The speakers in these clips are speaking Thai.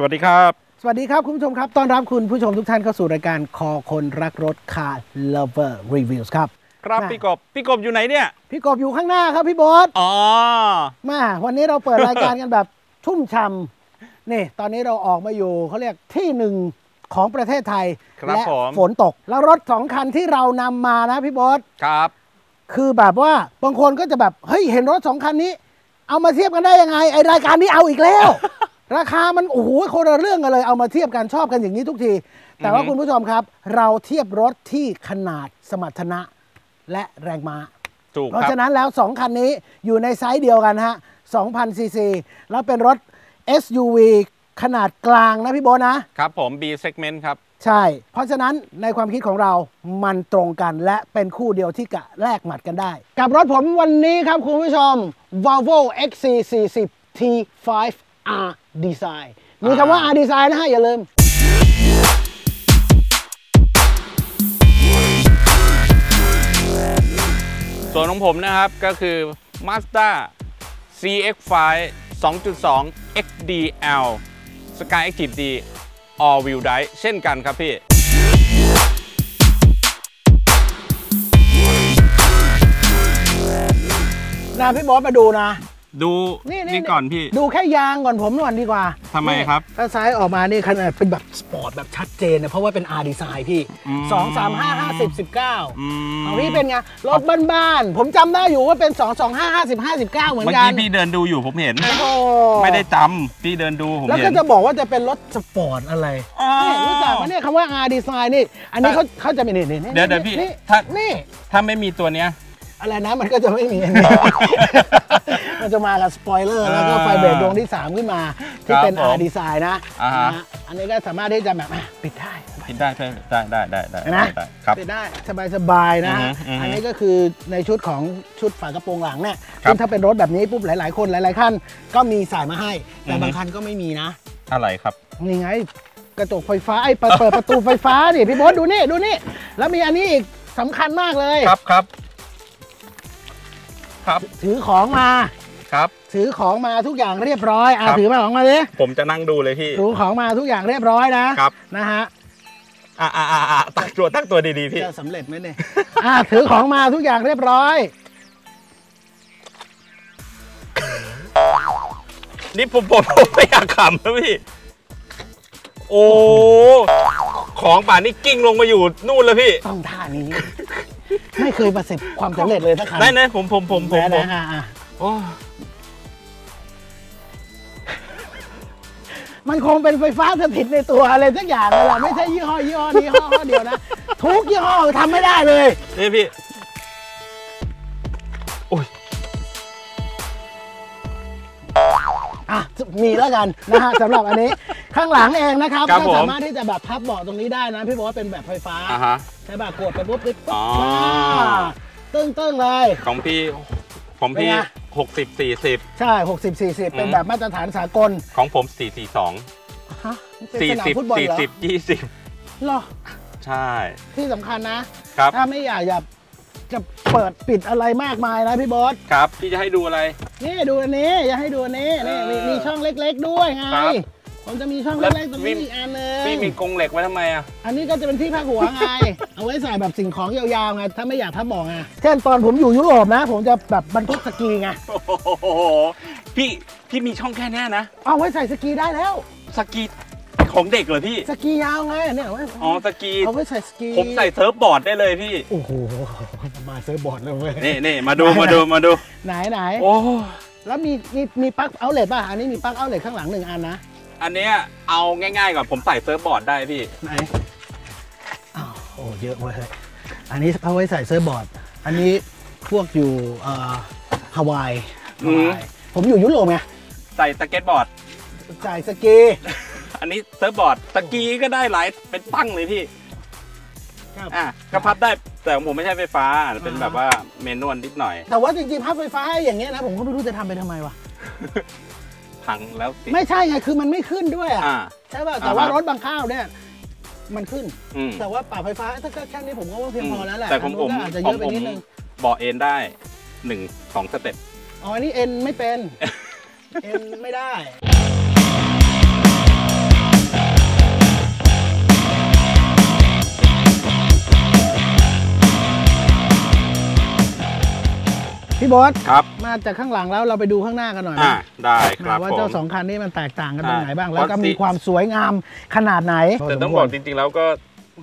สวัสดีครับ สวัสดีครับคุณผู้ชมครับต้อนรับคุณผู้ชมทุกท่านเข้าสู่รายการคอคนรักรถ Car Lover Reviews ครับ ครับมาพี่กบพี่กบอยู่ไหนเนี่ย พี่กบอยู่ข้างหน้าครับพี่โบอสอ๋อมาวันนี้เราเปิดรายการกันแบบชุ่มช่ำนี่ ตอนนี้เราออกมาอยู่เขาเรียกที่หนึ่งของประเทศไทยครับและผมฝนตก แล้วรถสองคันที่เรานำมานะพี่โบอสครับ คือแบบว่าบางคนก็จะแบบเฮ้ยเห็นรถสองคันนี้ เอามาเทียบกันได้ยังไงไอรายการนี้เอาอีกแล้ว ราคามันโอ้โหคนละเรื่องกันเลยเอามาเทียบกันชอบกันอย่างนี้ทุกที แต่ว่าอือฮึคุณผู้ชมครับ เราเทียบรถที่ขนาดสมรรถนะและแรงม้า ถูกเพราะครับฉะนั้นแล้ว 2 คันนี้อยู่ในไซส์เดียวกันฮะ2,000ซีซีแล้วเป็นรถ SUV ขนาดกลางนะพี่โบทนะ ครับผม B segment ครับ ใช่ เพราะฉะนั้นในความคิดของเรามันตรงกันและเป็นคู่เดียวที่จะแลกหมัดกันได้ กับรถผมวันนี้ครับคุณผู้ชม Volvo XC40 T5R Design มีคำว่า R Design นะฮะ อย่าลืมส่วนของผมนะครับก็คือ Mazda CX-5 2.2 XDL Sky Active D All Wheel Drive เช่นกันครับพี่ นะพี่บอสมาดูนะ ดูนี่นี่ก่อนพี่ ดูแค่ยางก่อนผมก่อนดีกว่าทำไมครับ ถ้าซ้ายออกมานี่ขนาดเป็นแบบสปอร์ตแบบชัดเจนนะเพราะว่าเป็น R Design พี่อืม2 3 5 50 19อืมของพี่เป็นไง รถบ้านๆ ผมจำได้อยู่ว่าเป็น 2 2 5 50 59 เหมือนเมื่อกันกี้พี่เดินดูอยู่ผมเห็นโอ้โหไม่ได้จำพี่เดินดูผมแล้วเห็ก็นจะบอกว่าจะเป็นรถสปอร์ตอะไรอ๋อนี่รู้จักไหมเนี่ยคำว่า R Design นี่ อันนี้เขาเขาจะมีนี่นี่นี่เดี๋ยวเดี๋ยวพี่นี่ถ้านี่ถ้าไม่มีตัวเนี้ย อะไรนะมันก็จะไม่มีอันนี้ มันจะมากับสปอยเลอร์แล้วก็ไฟเบรกดวงที่ 3 ขึ้นมา ที่เป็นครับผม R Design นะอ่าฮะนะฮะ อันนี้ก็สามารถที่จะแบบอะปิดได้คิดได้ใช่ได้ได้ได้ได้เห็นไหมได้ครับ ปิดได้สบายสบายๆนะ อือฮึอือฮึอันนี้ก็คือในชุดของชุดฝากระโปรงหลังเนี่ยครับซึ่งถ้าเป็นรถแบบนี้ปุ๊บหลาย ๆ คนหลายๆคันก็มีใส่มาให้ แต่อือฮึ บางคันก็ไม่มีนะ อะไรครับ นี่ไงกระจกไฟฟ้าไอ้เปิดเปิดประตูไฟฟ้านี่พี่โบอสดูนี่ดูนี่ แล้วมีอันนี้อีกสำคัญมากเลย ครับครับ ครับถือของมาครับ ถือของมาทุกอย่างเรียบร้อยอะครับ ถือมาของมาดิผมจะนั่งดูเลยพี่ ถือของมาทุกอย่างเรียบร้อยนะครับ นะฮะอ่าอ่าอ่าอ่าตั้งตัวตั้งตัวดีๆพี่ จะสำเร็จไหมเนี่ย อะถือของมาทุกอย่างเรียบร้อย นี่ผมผมผมไม่อยากขำนะพี่ โอ้ ของป่านนี้กิ้งลงมาอยู่นู่นแล้วพี่ ต้องท่านี้ ไม่เคยประสบความสำเร็จเลยสักครั้งได้นะผมผมผมผมผมนะฮะอะโอ้มันคงเป็นไฟฟ้าสถิตในตัวอะไรสักอย่างเลยล่ะไม่ใช่ยี่ห้อยี่ห้อนี้ยี่ห้อเดียวนะ ทุกยี่ห้อทำไม่ได้เลย นี่พี่ มีแล้วกันนะฮะสำหรับอันนี้ข้างหลังเองนะครับครับก็ผม สามารถที่จะแบบพับเบาะตรงนี้ได้นะ พี่บอกว่าเป็นแบบไฟฟ้าอ่าฮะ ใช่ป่ะกดไปปุ๊บปุ๊บปุ๊บอ๋ออ่าตึ้งตึ้งๆเลย ของพี่ของพี่เป็นไง หกสิบสี่สิบ ใช่ 60 40 เป็นอืม แบบมาตรฐานสากลของผมสี่สี่สองฮะมันเป็นสี่สนามสิบฟุตบอลสี่เหรอสิบยี่สิบเหรอ ใช่ที่สำคัญนะ ครับ ถ้าไม่อยากจะ จะเปิดปิดอะไรมากมายนะพี่บอสครับพี่จะให้ดูอะไรนี่ดูอันนี้อย่าให้ดูอันนี้นี่มีเออมีช่องเล็ก ๆ ด้วยไงครับผมจะมีช่องแล้วเล็กๆตรงนี้พี่อีกอันหนึงพี่มีกรงเหล็กไว้ทำไมอะอันนี้ก็จะเป็นที่พักหัวไงเอาไว้ใส่แบบสิ่งของยาวๆไงถ้าไม่อยากพับเบอกไงเช่นตอนผมอยู่ยุโรปนะ ผมจะแบบบรรทุกสกีไงโอ้โหพี่พี่มีช่องแค่เนี้ยนะเอาไว้ใส่สกีได้แล้วสกีของเด็กเหรอพี่ สกียาวไงเนี่ยเอาไว้อ๋อสกี เอาไว้ใส่สกี ผมใส่เซิร์ฟบอร์ดได้เลยพี่ โอ้โห มาเซิร์ฟบอร์ดเลยเว้ยนี่นี่มาดูมาดูมาดูไหนไหนโอ้แล้วมีมีมีปลั๊ก outlet ป่ะอันนี้มีปลั๊ก outlet ข้างหลังหนึ่งอันนะอันเนี้ยเอาง่ายๆก่อนผมใส่เซิร์ฟบอร์ดได้พี่ไหนอ้าวโอ้เยอะเว้ยอันนี้เอาไว้ใส่เซิร์ฟบอร์ด อันนี้พวกอยู่เอ่อฮาวายอืฮามวายผมอยู่ยุโรปไงใส่สเก็ตบอร์ดใส่สกีอันนี้เซิร์ฟบอร์ดสกีก็ได้หลายเป็นตั้งเลยพี่ครับอะก็พับได้ แต่ของผมไม่ใช่ไฟฟ้าเป็นแบบว่าเมนวลนิดหน่อย แต่ว่าจริงๆพับไฟฟ้าอย่างเงี้ยนะผมก็ไม่รู้จะทำไปทำไมวะ พังแล้วสิไม่ใช่ไงคือมันไม่ขึ้นด้วยอะอ่าใช่ป่ะแต่อ่าฮะว่ารถบางข้าวเนี่ย มันขึ้น อืม แต่ว่าปรับไฟฟ้าถ้าแค่นี้ผมก็ว่าเพียงพอแล้วแหละแต่ของผมนนู้นก็อาจจะขเยองอะไปผมนิดนึงเบาะเอนได้หนึ่งสองสเต็ป อ๋ออันนี้เอ็นไม่เป็น เอ็นไม่ได้ พี่โบอสครับมาจากข้างหลังแล้วเราไปดูข้างหน้ากันหน่อยอ่านะได้ครับว่าผมเจ้าสองคันนี้มันแตกต่างกันตรงไหนอ่าบ้าง แล้วก็เพราะมีสีความสวยงามขนาดไหนแต่ต้องบอกจริง ๆ แล้วก็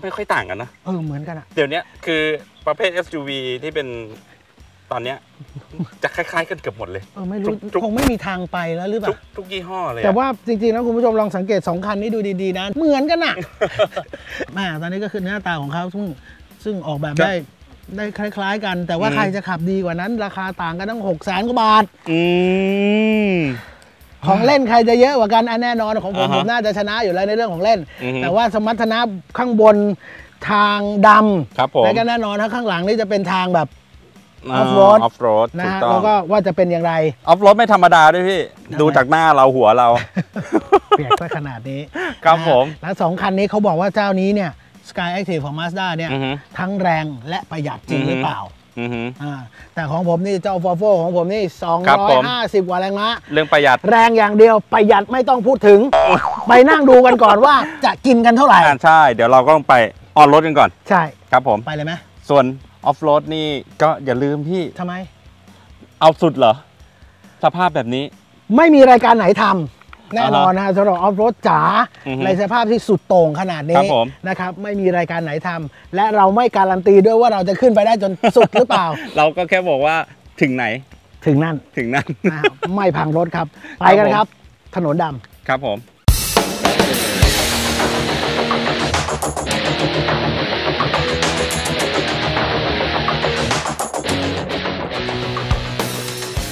ไม่ค่อยต่างกันนะเออเหมือนกันอะเดี๋ยวเนี้ยคือประเภท SUV ที่เป็นตอนเนี้ยจะคล้ายๆกันเกือบหมดเลยเออไม่รู้ทุกคงไม่มีทางไปแล้วหรือเปทุกล่าทุกยี่ห้อเลยอะแต่ว่าจริงๆแล้วคุณผู้ชมลองสังเกต2คันนี้ดูดีๆนะเหมือนกันอะแม่ตอนนี้ก็คือหน้าตาของเขาซึ่งซึ่งออกแบบได้ ได้คล้าย ๆ กัน แต่ว่าใครจะขับดีกว่านั้น ราคาต่างกันตั้ง6 0 0 0 0 0กว่าบาทอืมของเล่นใครจะเยอะกว่ากันอันแน่นอนของผมอ่าฮะผมน่าจะชนะอยู่แล้วในเรื่องของเล่นอือฮึแต่ว่าสมรรถนะข้างบนทางดครับผำมและก็แน่นอนถ้าข้างหลังนี่จะเป็นทางแบบา Off-road Off-road นะถูกฮะต้อแล้วงก็ว่าจะเป็นอย่างไร ออฟโรดไม่ธรรมดาด้วยพี่ทำไมดูจากหน้าเราหัวเรา เปียกซะขนาดนี้ ครับนะฮะผม แล้วสองคันนี้เขาบอกว่าเจ้านี้เนี่ย Sky Active ของ Mazda เนี่ยอือฮึทั้งแรงและประหยัดจริงอือฮึ หรือเปล่าอือหือ อ่าแต่ของผมนี่เจ้า Volvo ของผมนี่ ครับผม 250กว่าแรงม้าเรื่องประหยัด แรงอย่างเดียวประหยัดไม่ต้องพูดถึง ไปนั่งดูกันก่อนว่าจะกินกันเท่าไหร่ อ่าใช่ เดี๋ยวเราก็ต้องไปออนรถกันก่อน ใช่ ครับผม ไปเลยไหมส่วนออฟโรดนี่ก็อย่าลืมพี่ทำไม เอาสุดเหรอ สภาพแบบนี้ ไม่มีรายการไหนทำ แน่นอนนะฮะสำหรับออฟโรดจ๋าอือฮึในสภาพที่สุดโต่งขนาดครันี้บผม นะครับไม่มีรายการไหนทำและเราไม่การันตีด้วยว่าเราจะขึ้นไปได้จนสุดหรือเปล่า เราก็แค่บอกว่าถึงไหนถึงนั่นถึงนั้น นะฮะไม่พังรถครับ ไปกันครับถนนดำ ครับผม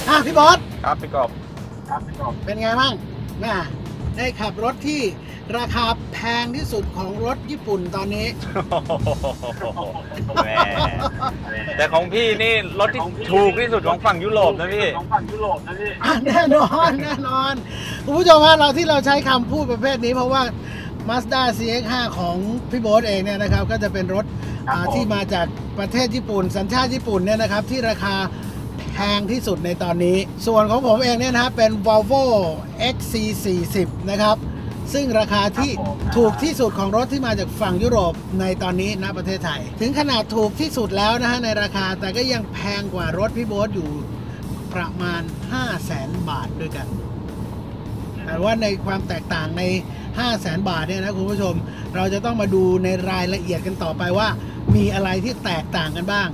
อะพี่บอสครับพี่กอบเป็นไงบ้าง แม่ได้ขับรถที่ราคาแพงที่สุดของรถญี่ปุ่นตอนนี้ แหมแต่ของพี่นี่รถที่ถูกที่สุดของฝั่งยุโรปนะพี่ของฝั่งยุโรปนะพี่อะแน่นอนแน่นอนคุณผู้ชมฮะเราที่เราใช้คำพูดประเภทนี้เพราะว่า Mazda CX-5 ของพี่โบ๊ทเองเนี่ยนะครับ ก็จะเป็นรถอ่าที่มาจากประเทศญี่ปุ่น สัญชาติญี่ปุ่นเนี่ยนะครับ ที่ราคา แพงที่สุดในตอนนี้ ส่วนของผมเองเนี่ยนะครับเป็น Volvo XC40 นะครับ ซึ่งราคาที่ถูกที่สุดของรถที่มาจากฝั่งยุโรปในตอนนี้ณประเทศไทย ถึงขนาดถูกที่สุดแล้วนะฮะในราคาแต่ก็ยังแพงกว่ารถพี่โบ๊ทอยู่ประมาณ 5 0 0แสนบาทด้วยกัน แต่ว่าในความแตกต่างใน 5 0 0แสนบาทเนี่ยนะคุณผู้ชม เราจะต้องมาดูในรายละเอียดกันต่อไปว่า มีอะไรที่แตกต่างกันบ้าง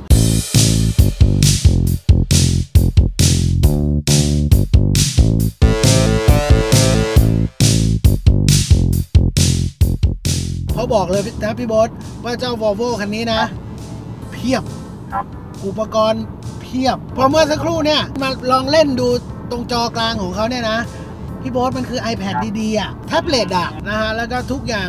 บอกเลยนะพี่โบอสว่าเจ้า Volvo คันนี้นะ เพียบครับอุปกรณ์เพียบพอเมื่อสักครู่เนี่ยมาลองเล่นดูตรงจอกลางของเขาเนี่ยนะ พี่โบ๊ทมันคือ iPad ดีๆอะแท็บเล็ตอะนะฮะ แล้วก็ทุกอย่าง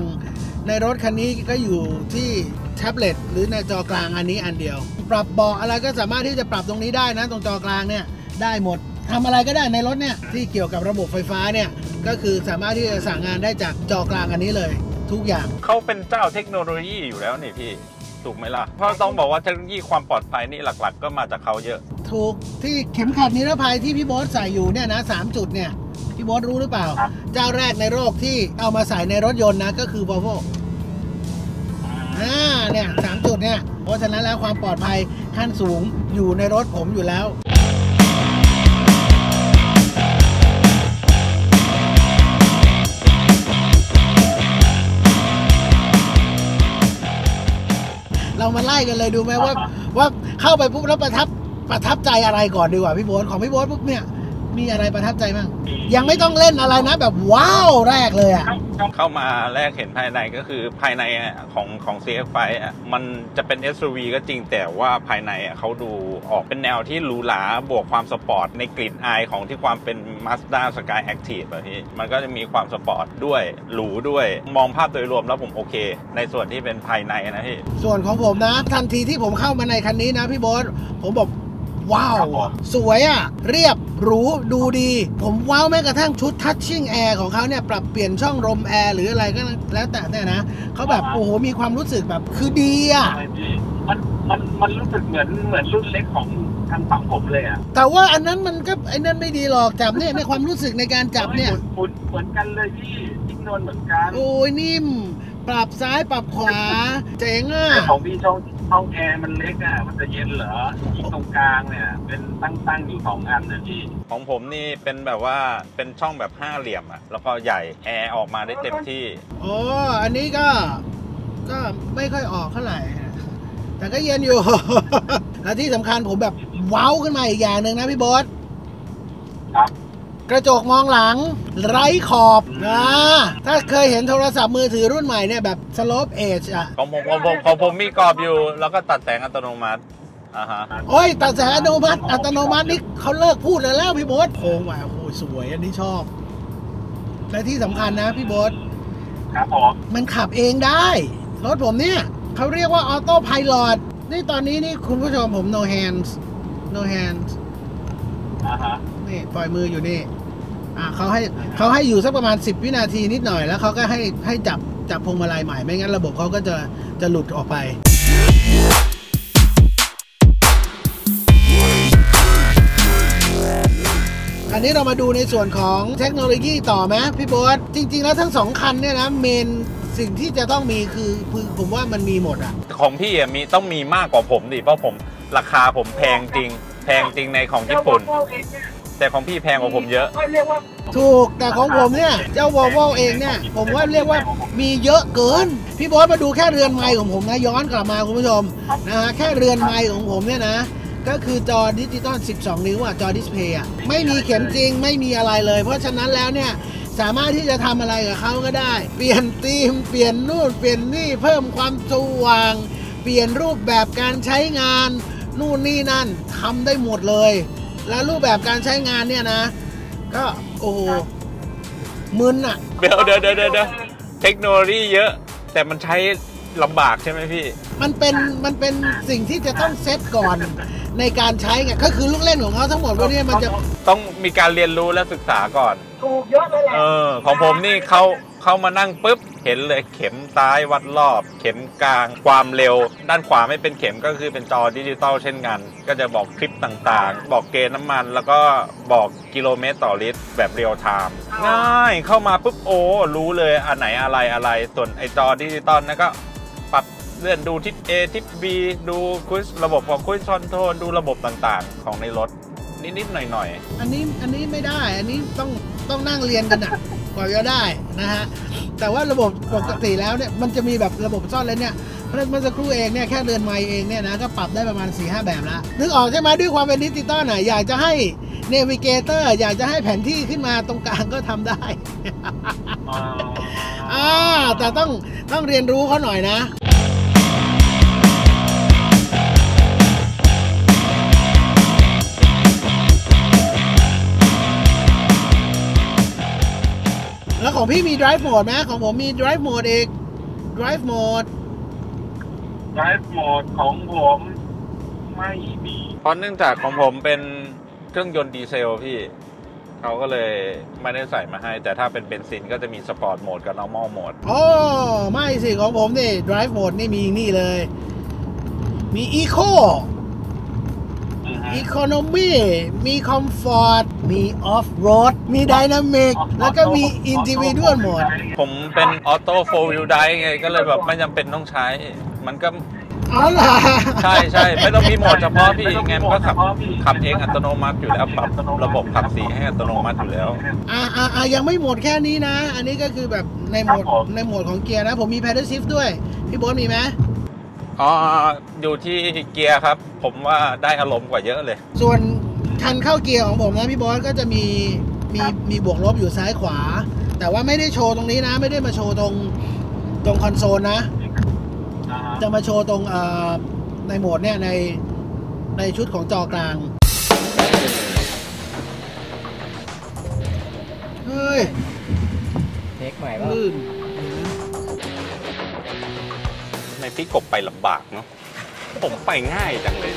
ในรถคันนี้ก็อยู่ที่แท็บเล็ตหรือในจอกลางอันนี้อันเดียว ปรับเบาะอะไรก็สามารถที่จะปรับตรงนี้ได้นะ ตรงจอกลางเนี่ยได้หมดทำอะไรก็ได้ในรถเนี่ยที่เกี่ยวกับระบบไฟฟ้าเนี่ยก็คือสามารถที่จะสั่งงานได้จากจอกลางอันนี้เลย ทุกอย่าง เขาเป็นเจ้าเทคโนโลยีอยู่แล้วนี่พี่ ถูกไหมล่ะ เพราะต้องบอกว่าเทคโนโลยีความปลอดภัยนี่หลัก ๆ ก็มาจากเขาเยอะ ถูกที่เข็มขัดนิรภัยที่พี่โบ๊ทใส่อยู่เนี่ยนะสามจุดเนี่ย พี่โบ๊ทรู้หรือเปล่าครับเจ้าแรกในโลกที่เอามาใส่ในรถยนต์นะก็คือ Volvo อ่าเนี่ยสามจุดเนี่ย เพราะฉะนั้นแล้วความปลอดภัยขั้นสูงอยู่ในรถผมอยู่แล้ว เรามาไล่กันเลยดูไหมว่า ว่าเข้าไปปุ๊บแล้วประทับประทับใจอะไรก่อนดีกว่าพี่โบ๊ทของพี่โบ๊ทปุ๊บเนี่ย มีอะไรประทับใจบ้างยังไม่ต้องเล่นอะไรนะ แบบว้าวแรกเลยอะ เข้ามาแรกเห็นภายในก็คือภายในอะของของ CX5 อะมันจะเป็น SUV ก็จริงแต่ว่าภายในอะเขาดูออกเป็นแนวที่หรูหราบวกความสปอร์ต ในกลิ่นอายของที่ความเป็น Mazda Skyactiv อะพี่มันก็จะมีความสปอร์ตด้วยหรูด้วยมองภาพโดยรวมแล้วผมโอเค ในส่วนที่เป็นภายในนะพี่ส่วนของผมนะ ทันทีที่ผมเข้ามาในคันนี้นะพี่โบ๊ทผมบอก ว้าว ครับผม สวยอะ เรียบหรูดูดี ผมว้าวแม้กระทั่งชุดทัชชิ่งแอร์ของเขาเนี่ยปรับเปลี่ยนช่องลมแอร์หรืออะไรก็แล้วแต่เนี่ยนะเขาแบบโอ้โหมีความรู้สึกแบบคือดีอะใช่พี่มันมันมันรู้สึกเหมือนเหมือนรุ่นเล็กของทางฝั่งผมเลยอะแต่ว่าอันนั้นมันก็ไอ้นั่นไม่ดีหรอกจับเนี่ยในความรู้สึกในการจับเนี่ย หมุนเหมือนกันเลยพี่ทิ้งนวลเหมือนกันโอ้ยนิ่ม ปรับซ้ายปรับขวา เจ๋งอะ แต่ของพี่ช่อง ห้องแอร์มันเล็กอะ มันจะเย็นเหรอที่ตรงกลางเนี่ย เป็นตั้งตั้งๆอยู่สองอันนะพี่ของผมนี่เป็นแบบว่าเป็นช่องแบบห้าเหลี่ยมอะแล้วก็ใหญ่แอร์ออกมาได้เต็มที่อ๋ออันนี้ก็ก็ไม่ค่อยออกเท่าไหร่ แต่ก็เย็นอยู่ และที่สำคัญผมแบบว้าวขึ้นมาอีกอย่างหนึ่งนะพี่โบอสครับ กระจกมองหลัง ไร้ขอบนะถ้าเคยเห็นโทรศัพท์มือถือรุ่นใหม่เนี่ยแบบ slope edge อะของผมของผมของผมมีกรอบอยู่ แล้วก็ตัดแสงอัตโนมัติอ่าฮะโอ้ยตัดแสงอัตโนมัติ อัตโนมัตินี่เขาเลิกพูดเลยแล้วพี่โบ๊ทโค้งมาโอ้โหสวยอันนี้ชอบ และที่สำคัญนะพี่โบ๊ทครับผมมันขับเองได้ รถผมเนี่ยเขาเรียกว่าออโต้พายโนี่ตอนนี้นี่คุณผู้ชมผม no hands no hands อ่าฮะ นี่ปล่อยมืออยู่นี่ อ่าเขาให้เขาให้อยู่สักประมาณ 10 วินาทีนิดหน่อยแล้วเขาก็ให้ให้จับจับพวงมาลัยใหม่ไม่งั้นระบบเขาก็จะจะหลุดออกไป อันนี้เรามาดูในส่วนของเทคโนโลยีต่อไหมพี่โบ๊ทจริง ๆ แล้วทั้งสองคันเนี่ยนะเมนสิ่งที่จะต้องมีคือคือผมว่ามันมีหมดอะ ของพี่อะมีต้องมีมากกว่าผมดิเพราะผมราคาผมแพงจริง แพงจริงในของญี่ปุ่น แต่ของพี่แพงกว่าผมเยอะก็เรียกว่าถูกแต่ของผมเนี่ย เจ้าวอลโวเองเนี่ย ผมว่าเรียกว่ามีเยอะเกิน พี่โบ๊ทมาดูแค่เรือนไมล์ของผมนะ ย้อนกลับมาคุณผู้ชมนะฮะแค่เรือนไมล์ของผมเนี่ยนะ ก็คือจอดิจิตอล 12 นิ้วอะจอ display อะไม่มีเข็มจริงไม่มีอะไรเลย เพราะฉะนั้นแล้วเนี่ยสามารถที่จะทำอะไรกับเขาก็ได้ เปลี่ยนธีม เปลี่ยนนู่น เปลี่ยนนี่ เพิ่มความสว่าง เปลี่ยนรูปแบบการใช้งาน นู่นนี่นั่นทำได้หมดเลย และรูปแบบการใช้งานเนี่ยนะ ก็โอ้โหมึนอะเดี๋ยวเดี๋ยวเดี๋ยวเดี๋ยวเทคโนโลยีเยอะ แต่มันใช้ลำบากใช่ไหมพี่ มันเป็นมันเป็นสิ่งที่จะต้องเซตก่อนในการใช้ไงก็คือลูกเล่นของเขาทั้งหมดพวกเนี้ยมันจะต้องมีการเรียนรู้และศึกษาก่อน ถูกเยอะเลยแหละเออของผมนี่เขา เขามานั่งปุ๊บ เห็นเลยเข็มซ้ายวัดรอบ เข็มกลางความเร็ว ด้านขวาไม่เป็นเข็มก็คือเป็นจอดิจิตอลเช่นกัน ก็จะบอกคลิปต่างๆ บอกเกณฑ์น้ำมัน แล้วก็บอกกิโลเมตรต่อลิตร แบบเรียลไทม์ง่ายเข้ามาปุ๊บโอ้รู้เลยอันไหนอะไรอะไรส่วนไอจอดิจิตอลนั่นก็ปรับเลื่อนดูทิศ A ทิศ B ดูคุยระบบของคุยคอนโทรลดูระบบต่างๆ ของในรถนิดๆหน่อยๆ อันนี้อันนี้ไม่ได้ อันนี้ต้องต้องนั่งเรียนกันอะ กว่าจะได้นะฮะแต่ว่าระบบปกติแล้วเนี่ยมันจะมีแบบระบบซ่อนเลนเนี่ยเพราะฉะนั้นเมื่อสักครู่เองเนี่ยแค่เรือนไมล์เองเนี่ยนะก็ปรับได้ประมาณ4ีหแบบแล้วนึกออกใช่ไหมด้วยความเป็นดิจิตอลน่ะอยากจะให้ navigator อยากจะให้แผนที่ขึ้นมาตรงกลางก็ทำได้อ๋ออ่าแต่ต้องต้องเรียนรู้เขาหน่อยนะ แล้วของพี่มี drive mode ไหมของผมมี drive mode อีก drive mode drive mode ของผมไม่มีเพราะเนื่องจากของผมเป็นเครื่องยนต์ดีเซลพี่ เขาก็เลยไม่ได้ใส่มาให้ แต่ถ้าเป็นเบนซินก็จะมี sport mode กับ normal modeโอ้ไม่สิของผมนี่ drive mode นี่มีนี่เลย มี eco อือฮะ economy มี comfort มี off road มี dynamic แล้วก็มี individual mode ผมเป็นออโต้โฟวิลไดไง ก็เลยแบบไม่จำเป็นต้องใช้ มันก็อ๋อเหรอใช่ใช่ไม่ต้องมีโหมดเฉพาะพี่ไงมันก็ขับขับเองอัตโนมัติอยู่แล้วปรับระบบขับสีให้อัตโนมัติอยู่แล้วอ่าอ่าอ่ายังไม่หมดแค่นี้นะ อันนี้ก็คือแบบในโหมดครับผมในโหมดของเกียร์นะ ผมมี paddle shift ด้วย พี่โบ๊ทมีไหม อ๋ออยู่ที่เกียร์ครับ ผมว่าได้อารมณ์กว่าเยอะเลย ส่วนคันเข้าเกียร์ของผมนะพี่โบ๊ทก็จะมีมีมีบวกลบอยู่ซ้ายขวา แต่ว่าไม่ได้โชว์ตรงนี้นะ ไม่ได้มาโชว์ตรงตรงคอนโซลนะอ่าฮะจะมาโชว์ตรงเอ่อในโหมดเนี่ยในในชุดของจอกลางเฮ้ยเทคใหม่ป่ะ ในพี่กบไปลำบากเนาะผมไปง่ายจังเลย